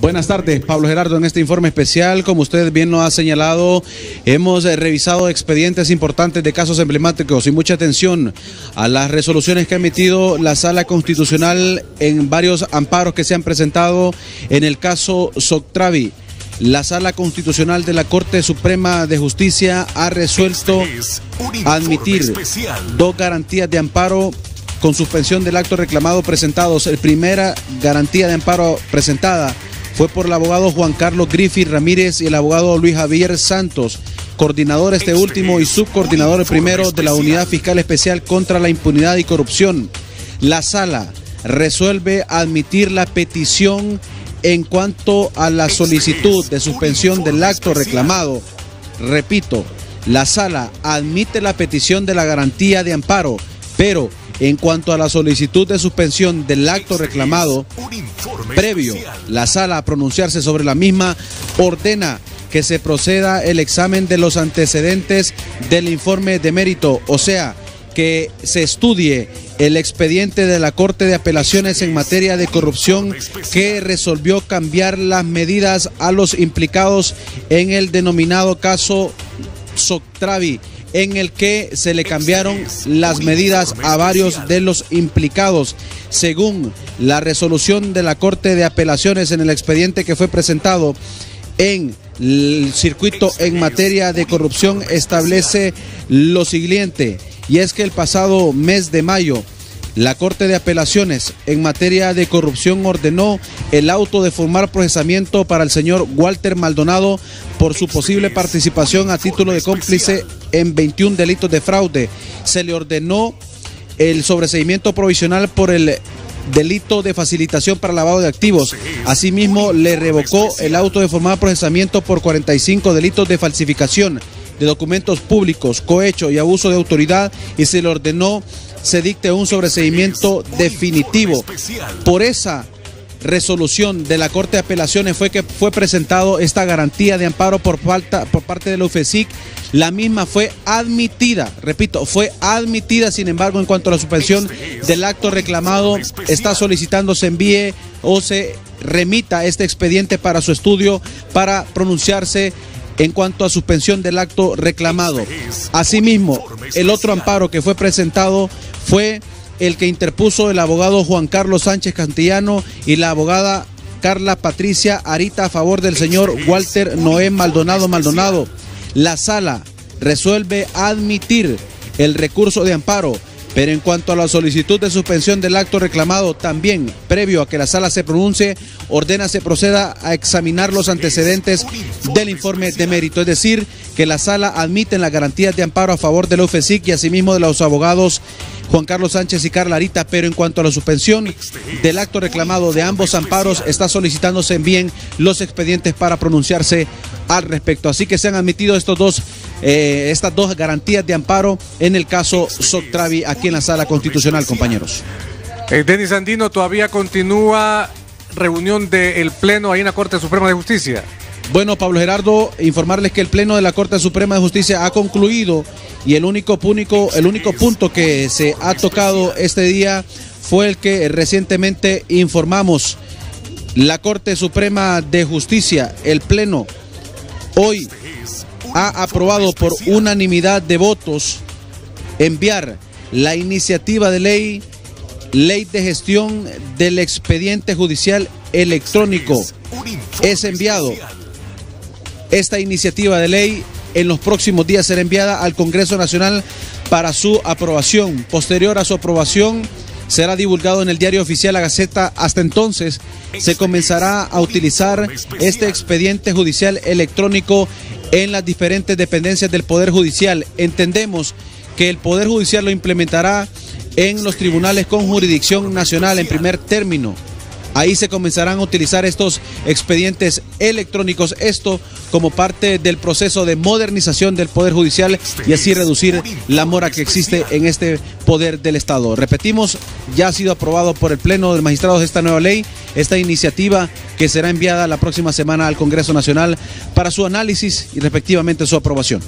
Buenas tardes, Pablo Gerardo, en este informe especial, como usted bien lo ha señalado, hemos eh, revisado expedientes importantes de casos emblemáticos y mucha atención a las resoluciones que ha emitido la Sala Constitucional en varios amparos que se han presentado en el caso Soctravi. La Sala Constitucional de la Corte Suprema de Justicia ha resuelto admitir dos garantías de amparo con suspensión del acto reclamado presentados. El primera garantía de amparo presentada fue por el abogado Juan Carlos Griffith Ramírez y el abogado Luis Javier Santos, coordinador este último y subcoordinador primero de la Unidad Fiscal Especial contra la Impunidad y Corrupción. La sala resuelve admitir la petición en cuanto a la solicitud de suspensión del acto reclamado. Repito, la sala admite la petición de la garantía de amparo, pero en cuanto a la solicitud de suspensión del acto reclamado, previo la sala a pronunciarse sobre la misma, ordena que se proceda el examen de los antecedentes del informe de mérito, o sea, que se estudie el expediente de la Corte de Apelaciones en materia de corrupción que resolvió cambiar las medidas a los implicados en el denominado caso Soctravi en el que se le cambiaron las medidas a varios de los implicados. Según la resolución de la Corte de Apelaciones en el expediente que fue presentado en el circuito en materia de corrupción establece lo siguiente, y es que el pasado mes de mayo la Corte de Apelaciones en materia de corrupción ordenó el auto de formar procesamiento para el señor Walter Maldonado por su posible participación a título de cómplice en 21 delitos de fraude. Se le ordenó el sobreseimiento provisional por el delito de facilitación para lavado de activos. Asimismo, le revocó el auto de formar procesamiento por 45 delitos de falsificación de documentos públicos, cohecho y abuso de autoridad y se le ordenó se dicte un sobreseimiento definitivo. Por esa resolución de la Corte de Apelaciones fue que fue presentado esta garantía de amparo por, falta, por parte de la UFESIC. La misma fue admitida, repito, fue admitida, sin embargo, en cuanto a la suspensión del acto reclamado, está solicitando se envíe o se remita este expediente para su estudio para pronunciarse en cuanto a suspensión del acto reclamado. Asimismo, el otro amparo que fue presentado fue el que interpuso el abogado Juan Carlos Sánchez Cantillano y la abogada Carla Patricia Arita a favor del señor Walter Noé Maldonado Maldonado. La sala resuelve admitir el recurso de amparo pero en cuanto a la solicitud de suspensión del acto reclamado, también, previo a que la sala se pronuncie, ordena se proceda a examinar los antecedentes del informe de mérito. Es decir, que la sala admite la garantía de amparo a favor de la UFESIC y asimismo de los abogados Juan Carlos Sánchez y Carla Arita, pero en cuanto a la suspensión del acto reclamado de ambos amparos, está solicitándose en bien los expedientes para pronunciarse al respecto. Así que se han admitido estos dos, eh, estas dos garantías de amparo en el caso Soctravi aquí en la sala constitucional, compañeros. Eh, Denis Andino, todavía continúa reunión del Pleno ahí en la Corte Suprema de Justicia. Bueno, Pablo Gerardo, informarles que el Pleno de la Corte Suprema de Justicia ha concluido y el único, el único punto que se ha tocado este día fue el que recientemente informamos. La Corte Suprema de Justicia, el Pleno, hoy ha aprobado por unanimidad de votos enviar la iniciativa de ley, ley de gestión del expediente judicial electrónico. Es enviado esta iniciativa de ley en los próximos días será enviada al Congreso Nacional para su aprobación. Posterior a su aprobación, será divulgado en el diario oficial La Gaceta. Hasta entonces se comenzará a utilizar este expediente judicial electrónico en las diferentes dependencias del Poder Judicial. Entendemos que el Poder Judicial lo implementará en los tribunales con jurisdicción nacional en primer término. Ahí se comenzarán a utilizar estos expedientes electrónicos, esto como parte del proceso de modernización del Poder Judicial y así reducir la mora que existe en este poder del Estado. Repetimos, ya ha sido aprobado por el Pleno de Magistrados esta nueva ley, esta iniciativa que será enviada la próxima semana al Congreso Nacional para su análisis y respectivamente su aprobación.